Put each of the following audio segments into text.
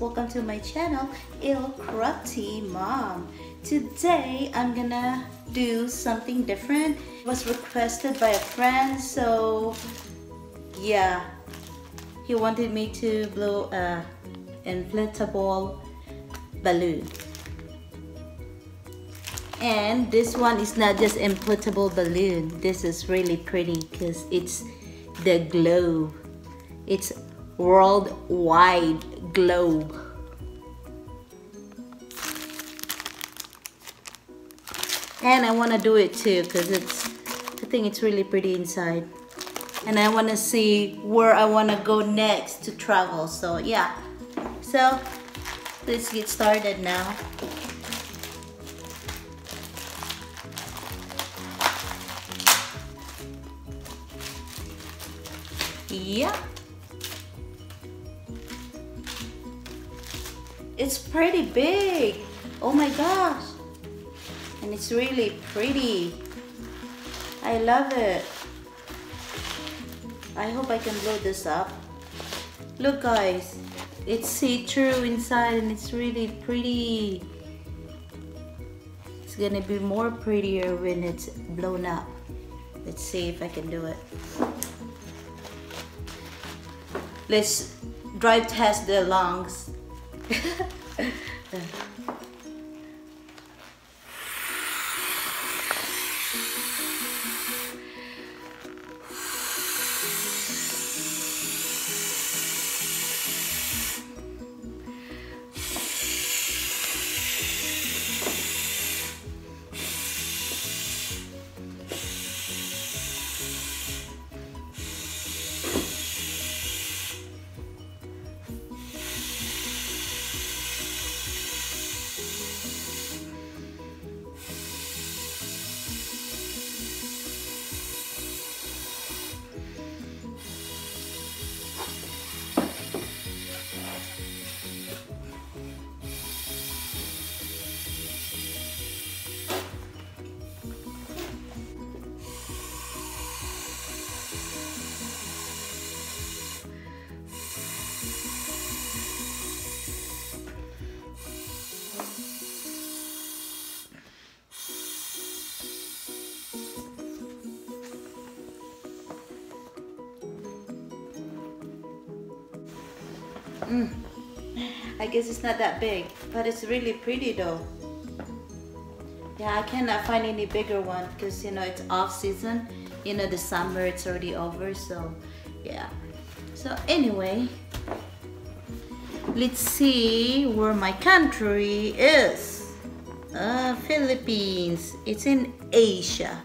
welcome to my channel AL Crafty Mom. Today I'm gonna do something different. It was requested by a friend so yeah. He wanted me to blow a inflatable balloon. And this one is not just inflatable balloon. This is really pretty because it's the globe it's worldwide globe. And I want to do it too because it's I think it's really pretty inside. And I want to see where I want to go next to travel so yeah. So let's get started now. Yeah it's pretty big. Oh my gosh. And it's really pretty. I love it. I hope I can blow this up. Look guys. It's see-through inside and it's really pretty. It's gonna be more prettier when it's blown up. Let's see if I can do it. Let's drive test the lungs 对 Mm. I guess it's not that big, but it's really pretty though. Yeah, I cannot find any bigger one because you know it's off season. You know the summer it's already over, so yeah. So anyway, let's see where my country is. Uh, Philippines. It's in Asia.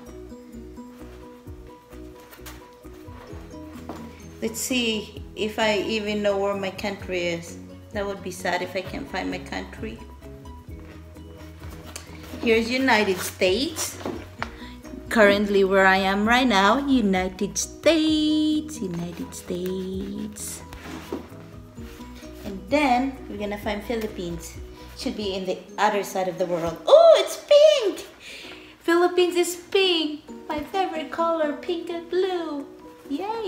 Let's see if I even know where my country is. That would be sad if I can't find my country. Here's United States. Currently where I am right now, United States, United States. And then we're gonna find Philippines. Should be in the other side of the world. Oh, it's pink! Philippines is pink. My favorite color, pink and blue. Yay!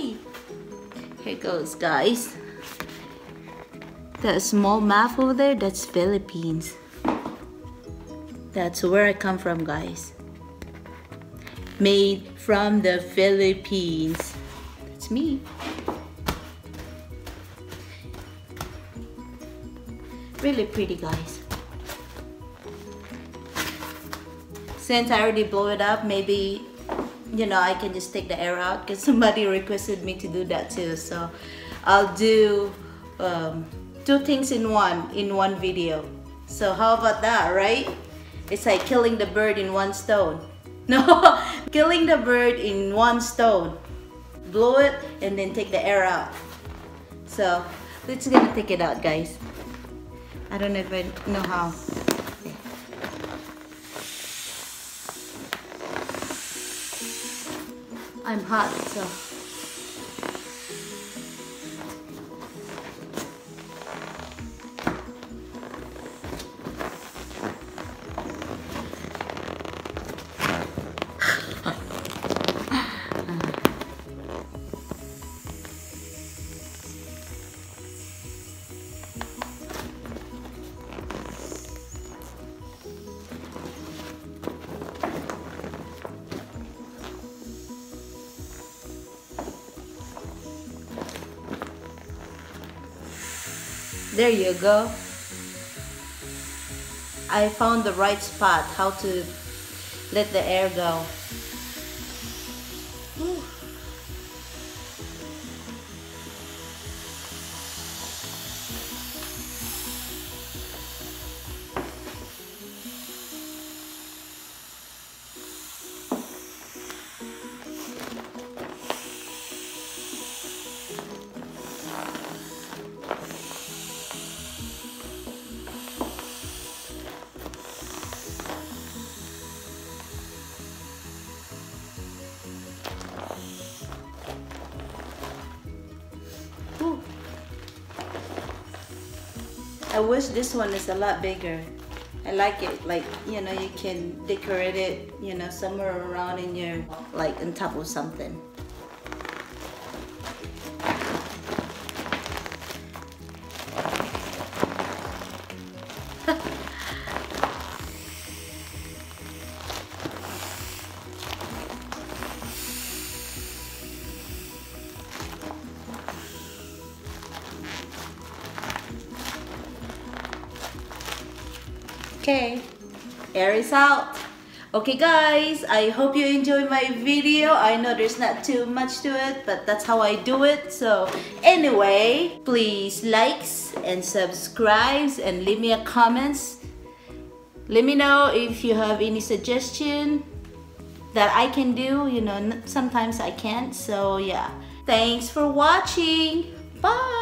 Here goes, guys. That small map over there, that's Philippines. That's where I come from, guys. Made from the Philippines. That's me. Really pretty, guys. Since I already blew it up, maybe you know I can just take the air out because somebody requested me to do that too. So I'll do um, two things in one in one video. So how about that right? It's like killing the bird in one stone. No killing the bird in one stone. Blow it and then take the air out. So let's gonna take it out guys. I don't even know how I'm hot, so. There you go. I found the right spot how to let the air go. I wish this one is a lot bigger. I like it, like, you know, you can decorate it, you know, somewhere around in your, like, on top of something. Okay, air is out. Okay guys, I hope you enjoy my video. I know there's not too much to it, but that's how I do it. So anyway, please likes and subscribes and leave me a comments. Let me know if you have any suggestion that I can do. You know, sometimes I can't. So yeah, thanks for watching. Bye.